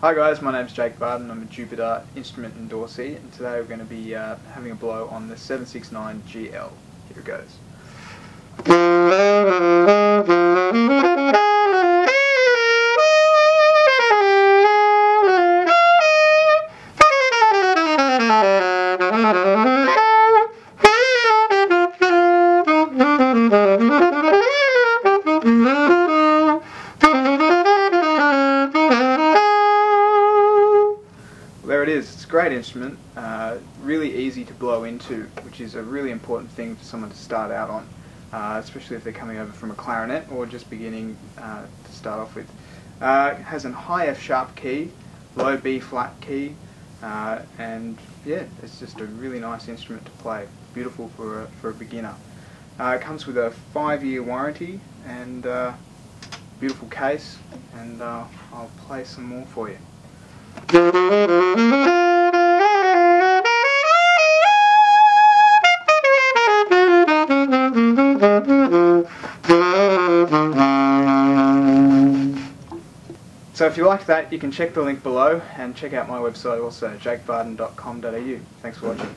Hi guys, my name's Jake Barden. I'm a Jupiter instrument endorsee, and today we're going to be uh, having a blow on the 769 GL. Here it goes. there it is. It's a great instrument, uh, really easy to blow into, which is a really important thing for someone to start out on, uh, especially if they're coming over from a clarinet or just beginning uh, to start off with. Uh, it has a high F sharp key, low B flat key, uh, and yeah, it's just a really nice instrument to play. Beautiful for a, for a beginner. Uh, it comes with a five-year warranty and beautiful case, and I'll play some more for you. So if you like that, you can check the link below and check out my website also, jakebarden.com.au. Thanks for watching.